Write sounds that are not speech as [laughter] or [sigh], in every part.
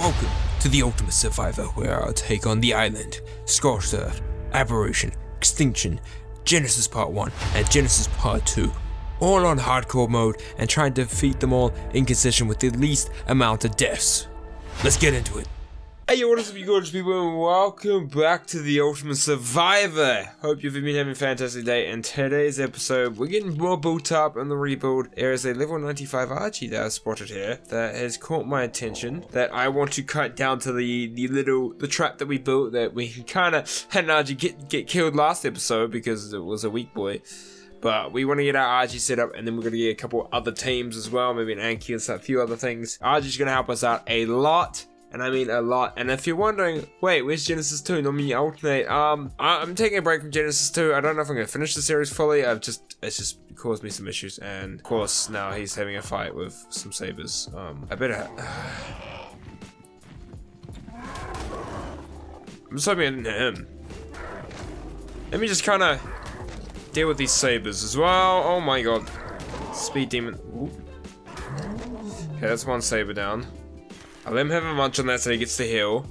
Welcome to the Ultimate Survivor, where I'll take on the island, Scorched Aberration, Extinction, Genesis Part 1, and Genesis Part 2. All on hardcore mode and try and defeat them all in concession with the least amount of deaths. Let's get into it. Hey, what is up, you gorgeous people, and welcome back to the Ultimate Survivor. Hope you've been having a fantastic day. In today's episode, we're getting more boot up in the rebuild. There is a level 95 Archie that I spotted here that has caught my attention. That I want to cut down to the the little the trap that we built that we [laughs] kind of had an Archie get get killed last episode because it was a weak boy. But we want to get our RG set up and then we're going to get a couple other teams as well. Maybe an Anki and a few other things. RG's going to help us out a lot and I mean a lot. And if you're wondering, wait, where's Genesis 2? Not me alternate. Um, I am taking a break from Genesis 2. I don't know if I'm gonna finish the series fully. I've just it's just caused me some issues, and of course now he's having a fight with some sabers. Um, I better. [sighs] I'm just hoping him. Let me just kind of deal with these sabers as well. Oh my god, speed demon. Ooh. Okay, that's one saber down. I'll let him have a munch on that so he gets to heal.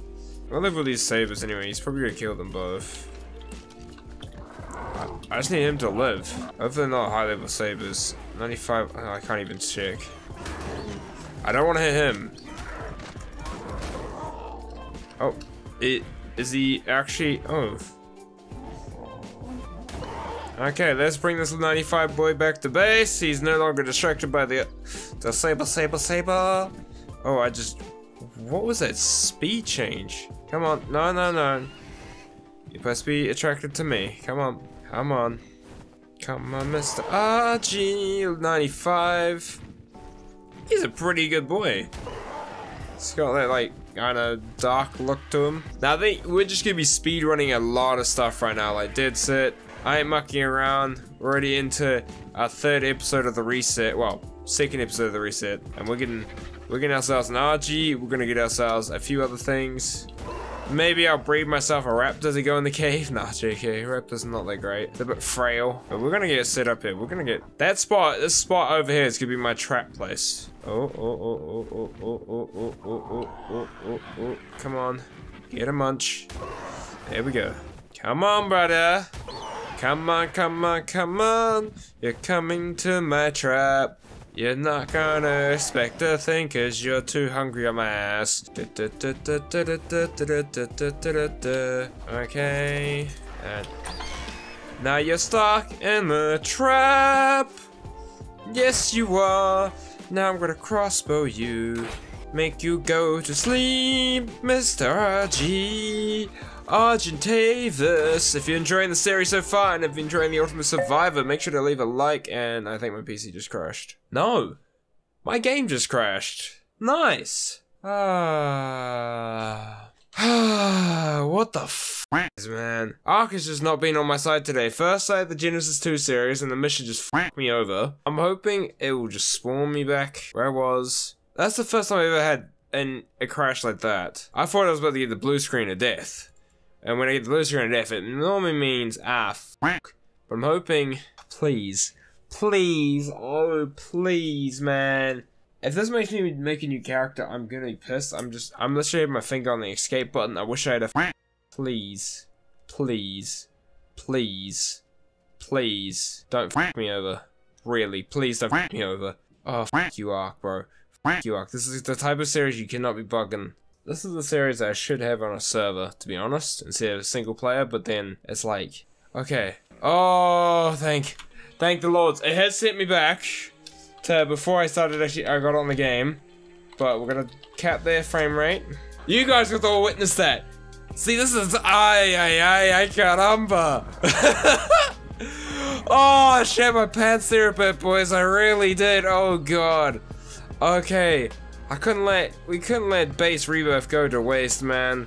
I'll level these sabers anyway, he's probably gonna kill them both. I just need him to live. Hopefully not high level sabers. 95, oh, I can't even check. I don't want to hit him. Oh, it, is he actually, oh. Okay, let's bring this 95 boy back to base. He's no longer distracted by the, the saber, saber, saber. Oh, I just what was that speed change? Come on, no, no, no. You must be attracted to me. Come on, come on. Come on, Mr. RG95. He's a pretty good boy. He's got that, like, kind of dark look to him. Now, I think we're just going to be speed running a lot of stuff right now, like Dead Set. I ain't mucking around. We're already into our third episode of the reset. Well, second episode of the reset. And we're getting we're getting ourselves an RG. We're gonna get ourselves a few other things. Maybe I'll breed myself a raptor to go in the cave. Nah, JK, raptor's not that great. They're a bit frail. But we're gonna get set up here. We're gonna get that spot. This spot over here is gonna be my trap place. Oh, oh, oh, oh, oh, oh, oh, oh, oh, oh, oh, oh, oh. Come on. Get a munch. There we go. Come on, brother. Come on, come on, come on. You're coming to my trap. You're not gonna expect a thing cause you're too hungry on my ass. Okay. And now you're stuck in the trap. Yes, you are. Now I'm gonna crossbow you. Make you go to sleep, Mr. RG. Argentavis. If you're enjoying the series so far and have you're enjoying The Ultimate Survivor, make sure to leave a like and I think my PC just crashed. No. My game just crashed. Nice. Ah. [sighs] what the f man? Ark has just not been on my side today. First I had the Genesis 2 series and the mission just f me over. I'm hoping it will just spawn me back where I was. That's the first time I've ever had an, a crash like that. I thought I was about to get the blue screen of death. And when I get the screen of death, it normally means, ah, fuck. But I'm hoping, please, please, oh, please, man. If this makes me make a new character, I'm gonna be pissed. I'm just, I'm literally having my finger on the escape button. I wish I had a, please, please, please, please, don't fuck me over. Really, please don't fuck me over. Oh, fuck you, Ark, bro. Fuck you, Ark. This is the type of series you cannot be bugging. This is the series I should have on a server, to be honest, instead of a single player, but then it's like, okay. Oh, thank, thank the lords. It has sent me back to before I started actually, I got on the game, but we're gonna cap their frame rate. You guys have all witnessed that. See, this is, ay, ay, ay, ay, caramba. [laughs] oh, I shat my pants there a bit, boys. I really did. Oh, God. Okay. I couldn't let, we couldn't let base rebirth go to waste, man.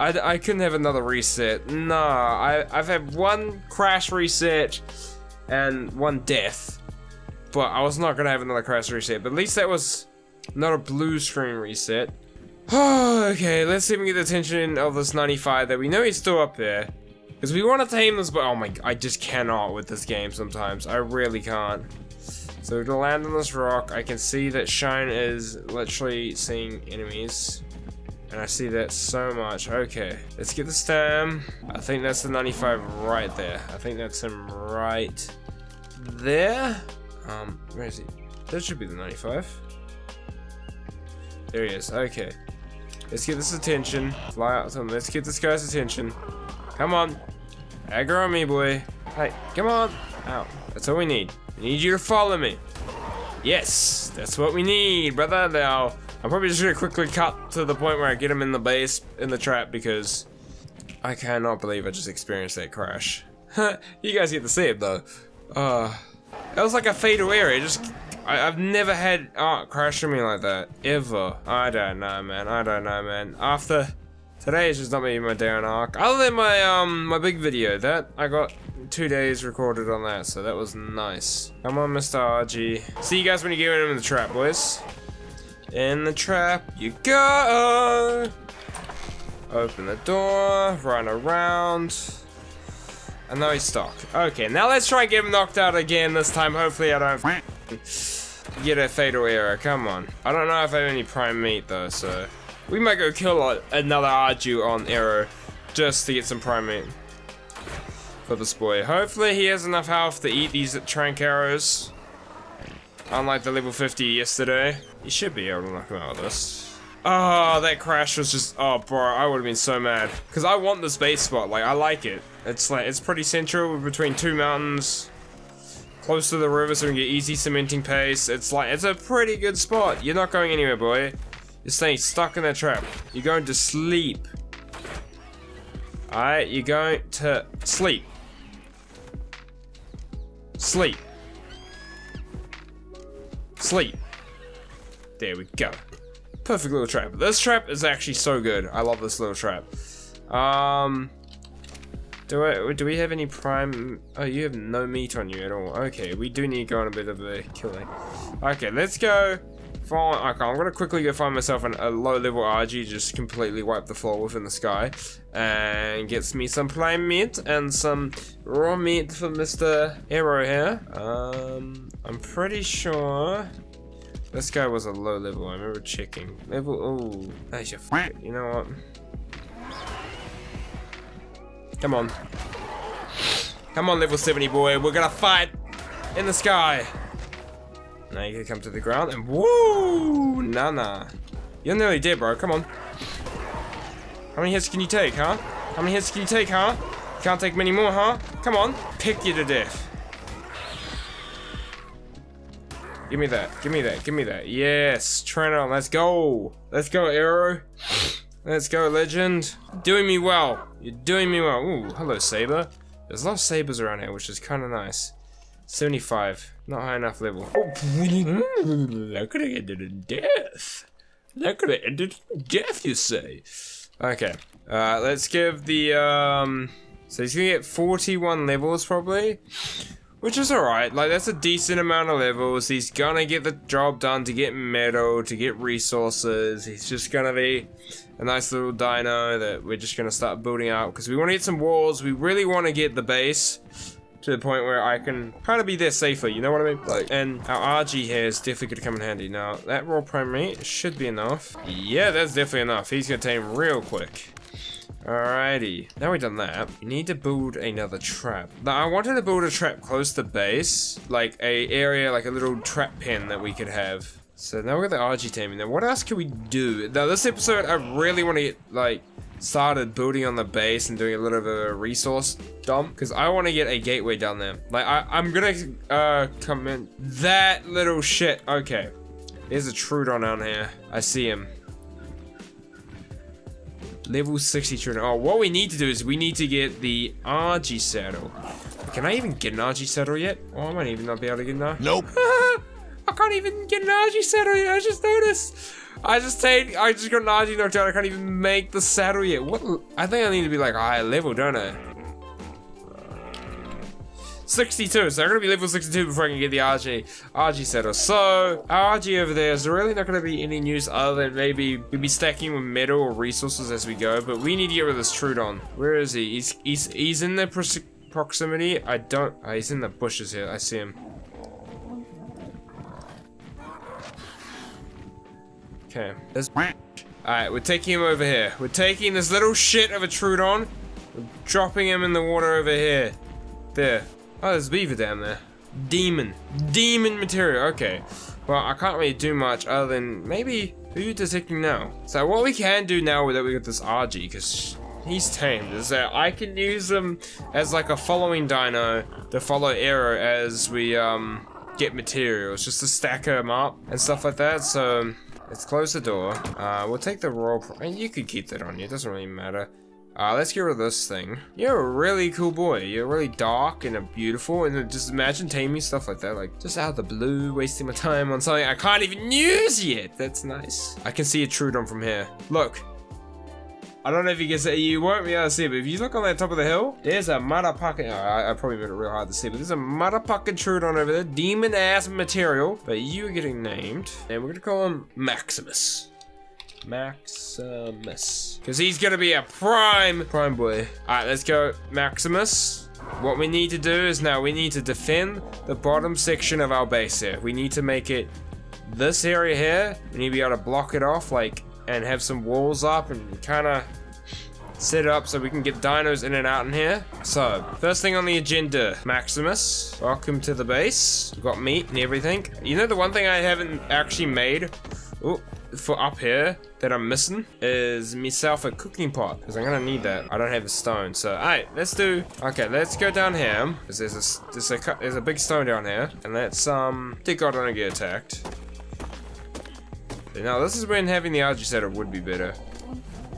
I, I couldn't have another reset. Nah, I, I've had one crash reset and one death. But I was not gonna have another crash reset. But at least that was not a blue screen reset. [sighs] okay, let's see if we get the attention of this 95 that we know he's still up there. Because we want to tame this, but oh my, I just cannot with this game sometimes. I really can't. So gonna land on this rock. I can see that Shine is literally seeing enemies. And I see that so much. Okay, let's get the stem. I think that's the 95 right there. I think that's him right there. Um, where is he? That should be the 95. There he is. Okay. Let's get this attention. Fly out to him. Let's get this guy's attention. Come on. Aggro on me, boy. Hey, come on. Ow. That's all we need. We need you to follow me. Yes, that's what we need, brother. Now, I'm probably just gonna quickly cut to the point where I get him in the base, in the trap, because I cannot believe I just experienced that crash. [laughs] you guys get to see it, though. Uh, that was like a fatal area. Just, I, have never had art crash on me like that, ever. I don't know, man. I don't know, man. After today, is just not me my day on Ark. Other than my um my big video, that I got two days recorded on that, so that was nice. Come on, Mr. RG. See you guys when you get him in the trap, boys. In the trap you go. Open the door, run around. And now he's stuck. Okay, now let's try and get him knocked out again this time. Hopefully I don't get a fatal error. Come on. I don't know if I have any prime meat though, so... We might go kill another Arju on arrow just to get some prime meat for this boy. Hopefully he has enough health to eat these trank arrows. Unlike the level 50 yesterday. He should be able to knock him out with this. Oh, that crash was just, oh bro, I would have been so mad. Because I want this base spot, like, I like it. It's like, it's pretty central between two mountains. Close to the river so we can get easy cementing paste. It's like, it's a pretty good spot. You're not going anywhere, boy. You're staying stuck in that trap. You're going to sleep. Alright, you're going to sleep. Sleep. Sleep. There we go. Perfect little trap. This trap is actually so good. I love this little trap. Um, do I do we have any prime? Oh, you have no meat on you at all. Okay, we do need to go on a bit of a killing. Okay, let's go. Find, okay, I'm gonna quickly go find myself an, a low level RG, just completely wipe the floor within the sky, and gets me some plain meat and some raw meat for Mr. Arrow here. Um, I'm pretty sure this guy was a low level. I remember checking level. Oh, that's your. You know what? Come on. Come on, level 70 boy. We're gonna fight in the sky. Now you can come to the ground and woo! Nah. You're nearly dead, bro. Come on. How many hits can you take, huh? How many hits can you take, huh? You Can't take many more, huh? Come on. Pick you to death. Give me that. Give me that. Give me that. Yes. Trent Let's go. Let's go, Arrow. Let's go, Legend. Doing me well. You're doing me well. Ooh, hello, Saber. There's a lot of sabers around here, which is kind of nice. 75. Not high enough level. Oh, that could have ended in death. That could have ended in death, you say. Okay. Uh, let's give the, um... So he's gonna get 41 levels, probably. Which is alright. Like, that's a decent amount of levels. He's gonna get the job done to get metal, to get resources. He's just gonna be a nice little dino that we're just gonna start building out. Because we want to get some walls. We really want to get the base to the point where I can kind of be there safer, you know what I mean? Like, and our RG here is definitely gonna come in handy. Now, that raw primary should be enough. Yeah, that's definitely enough. He's gonna tame real quick. Alrighty, now we've done that, we need to build another trap. Now, I wanted to build a trap close to base, like a area, like a little trap pen that we could have. So now we got the RG taming. Now, what else can we do? Now, this episode, I really want to get, like, started building on the base and doing a little bit of a resource dump because I want to get a gateway down there. Like I, I'm gonna uh come in that little shit. Okay, there's a Troodon down here. I see him. Level 60 Troodon. Oh, what we need to do is we need to get the RG saddle. Can I even get an RG saddle yet? Oh, I might even not be able to get that. Nope. [laughs] I can't even get an RG saddle yet. I just noticed. I just take, I just got an Nazi knocked out. I can't even make the saddle yet. What? I think I need to be like a higher level, don't I? 62, so I'm gonna be level 62 before I can get the RG RG saddle. So our RG over there is really not gonna be any news other than maybe we'll be stacking with metal or resources as we go. But we need to get rid of this Troodon. Where is he? He's he's he's in the proximity. I don't. Oh, he's in the bushes here. I see him. Okay. There's Alright, we're taking him over here. We're taking this little shit of a Troodon. We're dropping him in the water over here. There. Oh, there's a beaver down there. Demon. Demon material. Okay. Well, I can't really do much other than maybe who you detecting now. So what we can do now with that we got this RG, because he's tamed, is that I can use him as like a following dino to follow Arrow as we um get materials, just to stack them up and stuff like that. So let's close the door. Uh, we'll take the roll. You could keep that on you. It doesn't really matter. Uh, let's get rid of this thing. You're a really cool boy. You're really dark and beautiful, and just imagine taming stuff like that, like just out of the blue, wasting my time on something I can't even use yet. That's nice. I can see a Troodon from here. Look. I don't know if you can see, you won't be able to see but if you look on the top of the hill, there's a motherfucking, I, I probably made it real hard to see, but there's a motherfucking Troodon over there, demon ass material, but you're getting named, and we're gonna call him Maximus. Maximus. Because he's going to be a prime, prime boy. Alright, let's go Maximus. What we need to do is now we need to defend the bottom section of our base here. We need to make it this area here. We need to be able to block it off, like, and have some walls up and kind of set it up so we can get dinos in and out in here. So, first thing on the agenda, Maximus. Welcome to the base. We've got meat and everything. You know the one thing I haven't actually made? Oh, for up here that I'm missing is myself a cooking pot because I'm gonna need that. I don't have a stone, so alright, let's do. Okay, let's go down here because there's a there's a there's a big stone down here, and let's um think I don't get attacked. Now this is when having the algae setup would be better.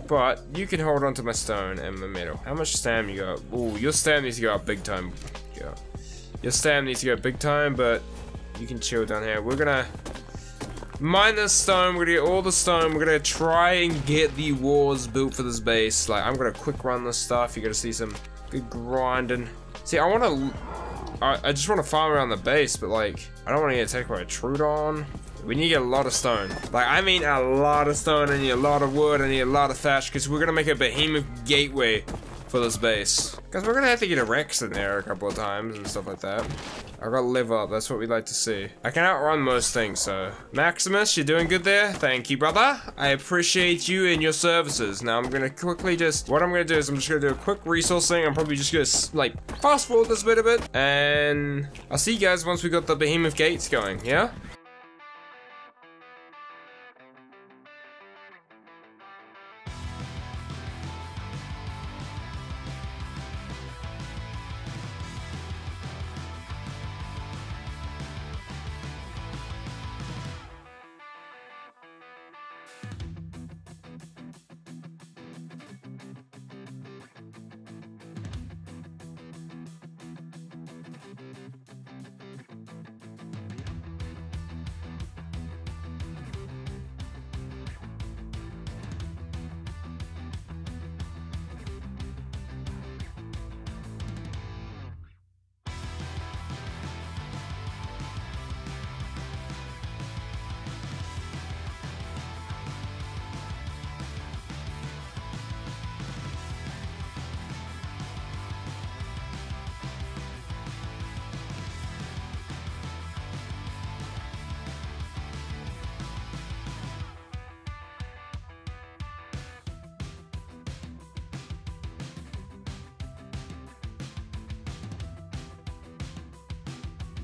But you can hold on to my stone and my metal. How much stam you got? Ooh, your stam needs to go up big time. Go. Your stam needs to go big time, but you can chill down here. We're gonna Mine this stone, we're gonna get all the stone, we're gonna try and get the walls built for this base. Like, I'm gonna quick run this stuff, you're gonna see some good grinding. See, I wanna, I, I just wanna farm around the base, but like, I don't wanna get attacked by a Troodon. We need a lot of stone. Like, I mean a lot of stone, I need a lot of wood, I need a lot of thatch, because we're gonna make a behemoth gateway for this base. Because we're gonna have to get a Rex in there a couple of times and stuff like that. I gotta live up, that's what we like to see. I can outrun most things, so. Maximus, you're doing good there. Thank you, brother. I appreciate you and your services. Now I'm gonna quickly just, what I'm gonna do is I'm just gonna do a quick resourcing. I'm probably just gonna, like, fast forward this bit a bit. And I'll see you guys once we got the Behemoth Gates going, yeah?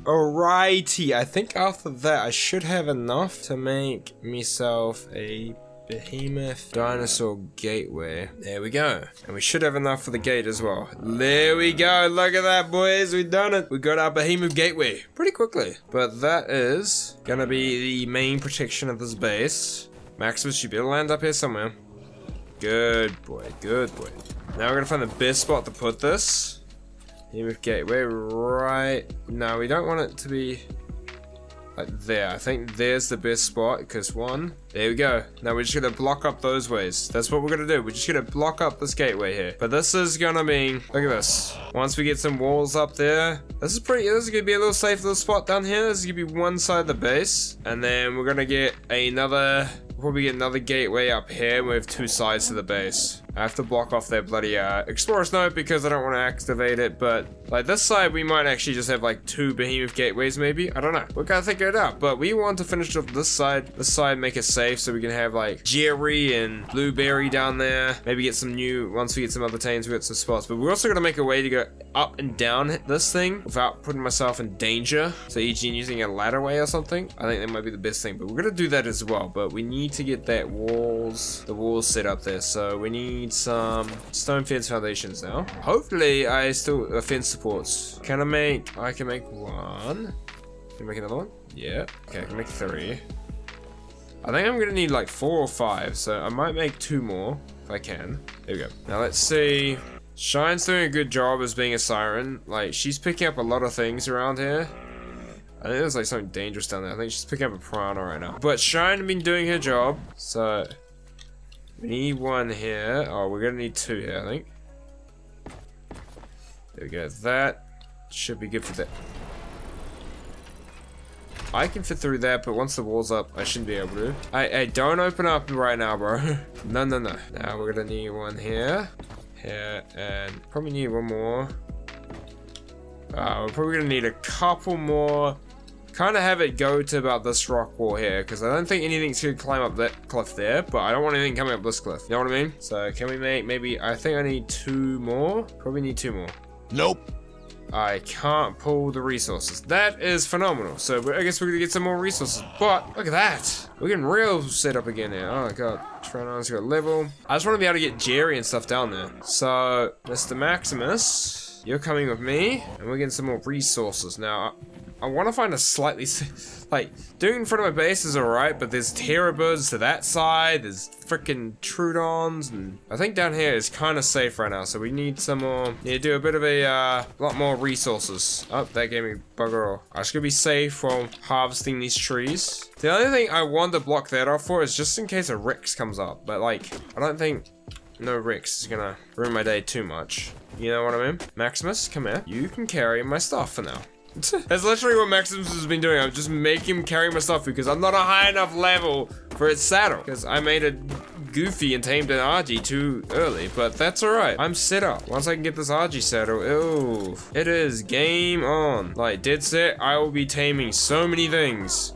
Alrighty, I think after that I should have enough to make myself a Behemoth Dinosaur Gateway. There we go. And we should have enough for the gate as well. There we go. Look at that, boys. We've done it. We got our Behemoth Gateway pretty quickly. But that is gonna be the main protection of this base. Maximus should be able to land up here somewhere. Good boy. Good boy. Now we're gonna find the best spot to put this. Behemoth Gateway right... No, we don't want it to be like there. I think there's the best spot because one, there we go. Now we're just gonna block up those ways. That's what we're gonna do. We're just gonna block up this gateway here. But this is gonna be, look at this. Once we get some walls up there, this is pretty, this is gonna be a little safe little spot down here. This is gonna be one side of the base. And then we're gonna get another, probably get another gateway up here. We have two sides to the base. I have to block off their bloody uh, Explorer's Note because I don't want to activate it, but like this side, we might actually just have like two Behemoth gateways maybe. I don't know. We're gonna figure it out, but we want to finish off this side. This side, make it safe so we can have like Jerry and Blueberry down there. Maybe get some new, once we get some other tames, we get some spots, but we're also gonna make a way to go up and down this thing without putting myself in danger. So e.g. using a ladder way or something. I think that might be the best thing, but we're gonna do that as well, but we need to get that walls, the walls set up there. So we need some stone fence foundations now. Hopefully I still, uh, fence supports. Can I make, I can make one. Can I make another one? Yeah. Okay, I can make three. I think I'm gonna need like four or five, so I might make two more if I can. There we go. Now let's see. Shine's doing a good job as being a siren. Like, she's picking up a lot of things around here. I think there's like something dangerous down there. I think she's picking up a piranha right now. But Shine has been doing her job, so need one here. Oh, we're gonna need two here, I think. There we go. That should be good for that. I can fit through that, but once the wall's up, I shouldn't be able to. I, I don't open up right now, bro. [laughs] no, no, no. Now we're gonna need one here, here, and probably need one more. Uh, we're probably gonna need a couple more. Kind of have it go to about this rock wall here, because I don't think anything's gonna climb up that cliff there, but I don't want anything coming up this cliff. You know what I mean? So can we make maybe, I think I need two more. Probably need two more. Nope. I can't pull the resources. That is phenomenal. So I guess we're gonna get some more resources. But look at that. We're getting real set up again now. Oh god. Tronon's got level. I just want to be able to get Jerry and stuff down there. So, Mr. Maximus, you're coming with me, and we're getting some more resources. Now, I want to find a slightly, like, doing in front of my base is alright, but there's terror birds to that side, there's freaking Troodons, and I think down here is kind of safe right now, so we need some more, need to do a bit of a, uh, lot more resources. Oh, that gave me bugger all. I should be safe while harvesting these trees. The only thing I want to block that off for is just in case a Rex comes up, but like, I don't think no Rex is gonna ruin my day too much. You know what I mean? Maximus, come here. You can carry my stuff for now. [laughs] That's literally what Maximus has been doing. I'm just making him carry my stuff because I'm not a high enough level for its saddle. Because I made it goofy and tamed an Argy too early, but that's alright. I'm set up. Once I can get this Argy saddle, ew. It is game on. Like, dead set, I will be taming so many things.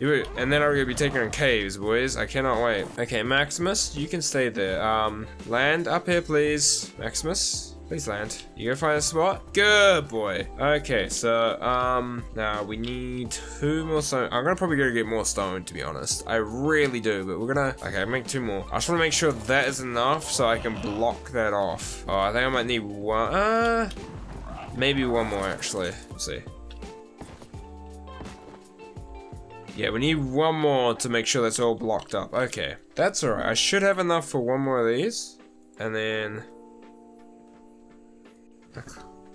And then I'm gonna be taking on caves, boys. I cannot wait. Okay, Maximus, you can stay there. Um, land up here, please. Maximus, Please land. You gonna find a spot? Good boy. Okay, so, um, now we need two more stone. I'm gonna probably go get more stone, to be honest. I really do, but we're gonna, okay, make two more. I just wanna make sure that is enough so I can block that off. Oh, I think I might need one, uh, maybe one more, actually. Let's see. Yeah, we need one more to make sure that's all blocked up. Okay, that's alright. I should have enough for one more of these. And then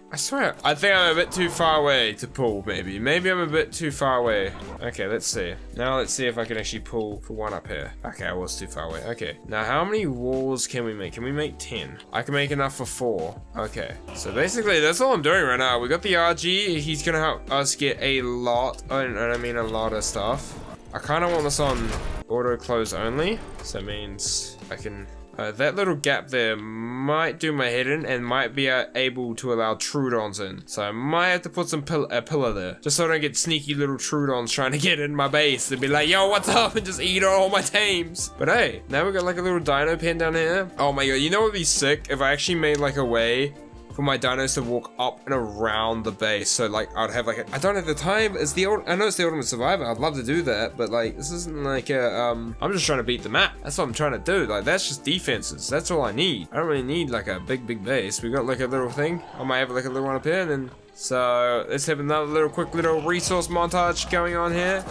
I swear, I think I'm a bit too far away to pull, maybe. Maybe I'm a bit too far away. Okay, let's see. Now let's see if I can actually pull for one up here. Okay, I was too far away. Okay, now how many walls can we make? Can we make 10? I can make enough for four. Okay, so basically that's all I'm doing right now. We got the RG. He's gonna help us get a lot, and I mean a lot of stuff. I kind of want this on auto close only. So it means I can uh, that little gap there might do my head in and might be uh, able to allow Troodons in. So I might have to put some pill a pillar there. Just so I don't get sneaky little Troodons trying to get in my base and be like, yo, what's up? And just eat all my tames. But hey, now we got like a little dino pen down here. Oh my god, you know what would be sick? If I actually made like a way for my dinos to walk up and around the base. So like I'd have like I don't have the time. It's the old I know it's the Ultimate Survivor. I'd love to do that, but like this isn't like a um I'm just trying to beat the map. That's what I'm trying to do. Like that's just defenses. That's all I need. I don't really need like a big big base. We got like a little thing. I might have like a little one up here and then so let's have another little quick little resource montage going on here.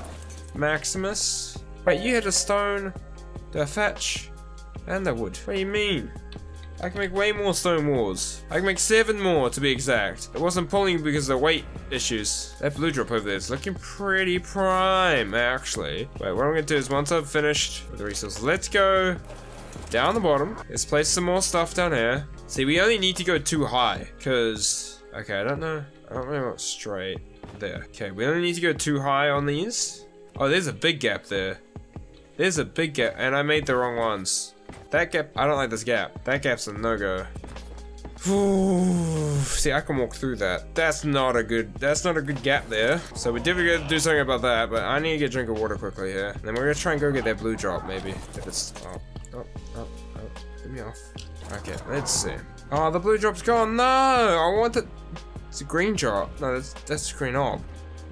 Maximus. Wait, you had a stone, the fetch, and the wood. What do you mean? I can make way more stone walls. I can make seven more to be exact. It wasn't pulling because of the weight issues. That blue drop over there is looking pretty prime, actually. Wait, what I'm gonna do is once I've finished with the resources, let's go down the bottom. Let's place some more stuff down here. See, we only need to go too high, because, okay, I don't know. I don't really want straight there. Okay, we only need to go too high on these. Oh, there's a big gap there. There's a big gap, and I made the wrong ones. That gap, I don't like this gap. That gap's a no-go. See, I can walk through that. That's not a good, that's not a good gap there. So we definitely gotta do something about that, but I need to get a drink of water quickly here. And then we're gonna try and go get that blue drop, maybe. If it's, oh, oh, oh, oh, get me off. Okay, let's see. Oh, the blue drop's gone. No, I want the, it's a green drop. No, that's, that's green orb.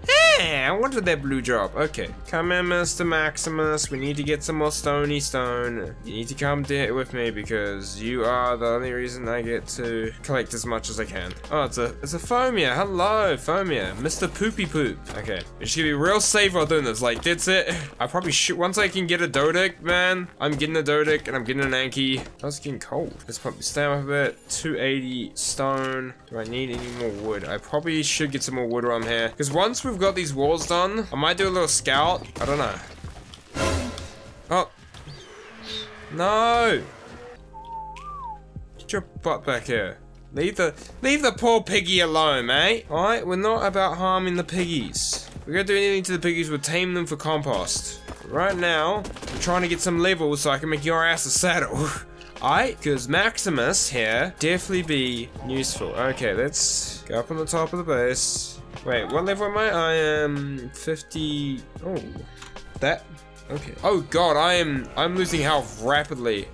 Yeah, I wanted that blue drop. Okay. Come in, Mr. Maximus. We need to get some more stony stone. You need to come here with me because you are the only reason I get to collect as much as I can. Oh, it's a it's a Phiomia. Hello, Phiomia. Mr. Poopy Poop. Okay. It's gonna be real safe while doing this. Like, that's it. I probably should once I can get a Doedic, man. I'm getting a Doedic and I'm getting an Anki. Oh, it's getting cold. Let's probably stay up a bit. 280 stone. Do I need any more wood? I probably should get some more wood while I'm here. Because once we've got these walls done. I might do a little scout. I don't know. Oh. No. Get your butt back here. Leave the leave the poor piggy alone, mate. Alright, we're not about harming the piggies. We're gonna do anything to the piggies, we'll tame them for compost. Right now, we're trying to get some levels so I can make your ass a saddle. [laughs] Alright, because Maximus here definitely be useful. Okay, let's go up on the top of the base. Wait, what level am I? I am 50... Oh. That? Okay. Oh god, I am... I'm losing health rapidly.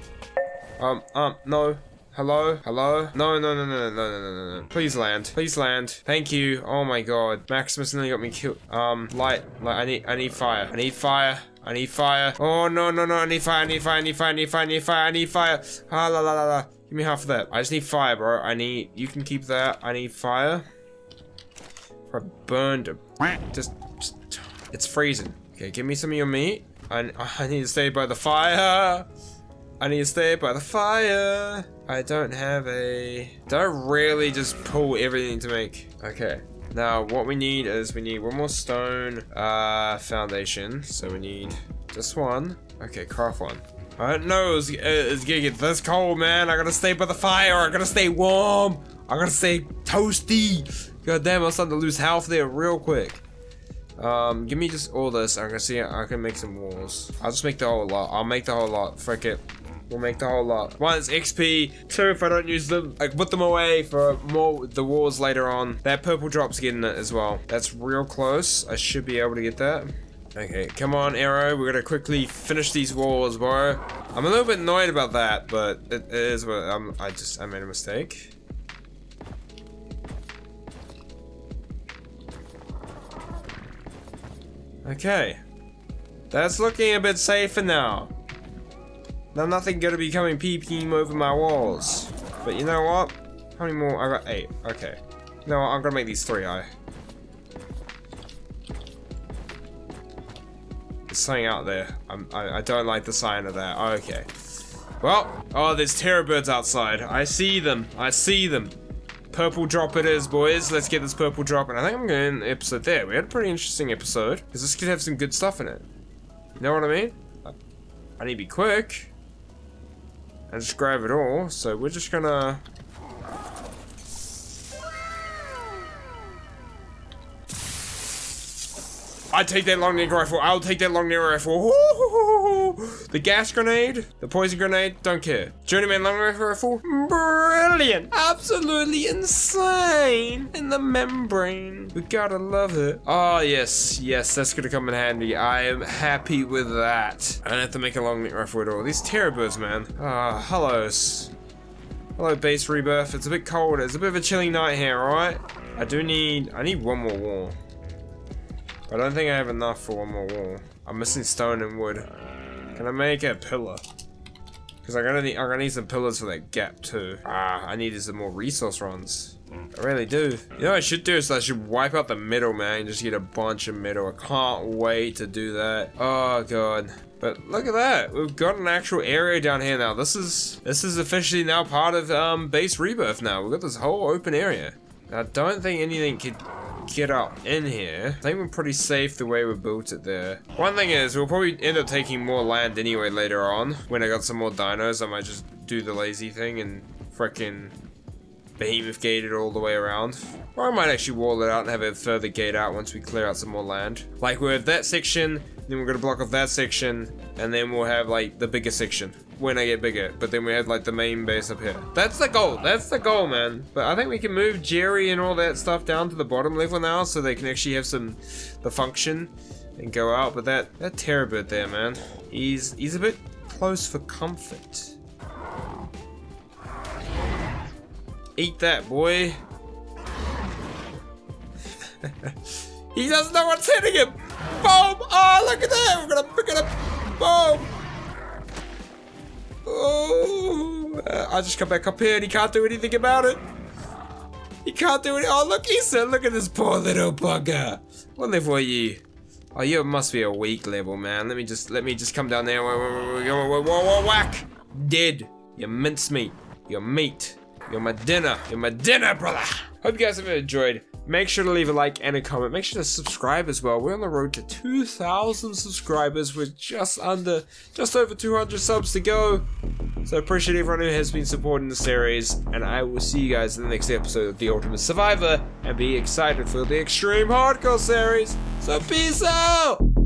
Um, um, no. Hello? Hello? No, no, no, no, no, no, no, no, no. Please land. Please land. Thank you. Oh my god. Maximus nearly got me killed. Um, light. Light. I need, I need fire. I need fire. I need fire. Oh, no, no, no. I need fire. I need fire. I need fire. I need fire. I need fire. I need fire. Ah, la, la, la, la. Give me half of that. I just need fire, bro. I need, you can keep that. I need fire. I burned just, just, it's freezing. Okay, give me some of your meat. I, I need to stay by the fire. I need to stay by the fire. I don't have a... Don't really just pull everything to make... Okay. Now, what we need is we need one more stone uh, foundation. So we need just one. Okay, craft one. I don't know it's, it's gonna get this cold, man. I gotta stay by the fire. I gotta stay warm. I gotta stay toasty. God damn, I'm starting to lose health there real quick. Um, give me just all this. I can see I can make some walls. I'll just make the whole lot. I'll make the whole lot. Frick it. We'll make the whole lot. One is XP. Two, if I don't use them, I put them away for more the walls later on. That purple drop's getting it as well. That's real close. I should be able to get that. Okay, come on, Arrow. We're gonna quickly finish these walls, bro. I'm a little bit annoyed about that, but it, it is what I'm. I just I made a mistake. Okay. That's looking a bit safer now. Now nothing gonna be coming peeping over my walls. But you know what? How many more? I got eight. Okay. No, I'm gonna make these three high. There's something out there. I'm, I, I don't like the sign of that. Okay. Well, oh, there's terror birds outside. I see them. I see them. Purple drop it is, boys. Let's get this purple drop. And I think I'm going to episode there. We had a pretty interesting episode. Because this could have some good stuff in it. You know what I mean? I need to be quick. And just grab it all. So we're just gonna... I take that long neck rifle. I'll take that long neck rifle. [laughs] The gas grenade, the poison grenade, don't care. Journeyman long rifle, brilliant. Absolutely insane. In the membrane. We gotta love it. Oh, yes. Yes, that's gonna come in handy. I am happy with that. I don't have to make a long neck rifle at all. These terror birds, man. Ah, uh, hellos. Hello, base rebirth. It's a bit cold. It's a bit of a chilly night here, alright? I do need... I need one more wall. I don't think I have enough for one more wall. I'm missing stone and wood. Can I make a pillar? Because I'm gonna need I'm gonna need some pillars for that gap too. Ah, I needed some more resource runs. I really do. You know what I should do is I should wipe out the middle, man, just get a bunch of middle. I can't wait to do that. Oh god. But look at that. We've got an actual area down here now. This is this is officially now part of um, base rebirth now. We've got this whole open area. I don't think anything could get up in here. I think we're pretty safe the way we built it there. One thing is, we'll probably end up taking more land anyway later on. When I got some more dinos, I might just do the lazy thing and freaking behemoth gate it all the way around. Or I might actually wall it out and have a further gate out once we clear out some more land. Like we have that section, then we're gonna block off that section, and then we'll have like the bigger section. When I get bigger. But then we have like the main base up here. That's the goal. That's the goal, man. But I think we can move Jerry and all that stuff down to the bottom level now so they can actually have some the function and go out. But that that Terrorbird there, man, he's he's a bit close for comfort. Eat that, boy. [laughs] he doesn't know what's hitting him. Boom! Oh, look at that! We're gonna pick it up. Boom! Oh, I just come back up here and he can't do anything about it. He can't do it. Oh, look, said, look at this poor little bugger. What level are you? Oh, you must be a weak level, man. Let me just, let me just come down there. Whoa, whoa, whoa, whack. Dead. You mincemeat. You're meat. You're my dinner. You're my dinner, brother. Hope you guys have enjoyed. Make sure to leave a like and a comment. Make sure to subscribe as well. We're on the road to 2,000 subscribers with just under, just over 200 subs to go. So I appreciate everyone who has been supporting the series. And I will see you guys in the next episode of The Ultimate Survivor. And be excited for the Extreme Hardcore series. So peace out!